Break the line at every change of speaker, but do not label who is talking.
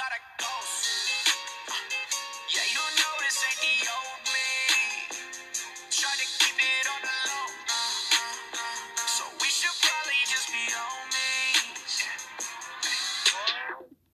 got a ghost. Yeah, you know this ain't the old.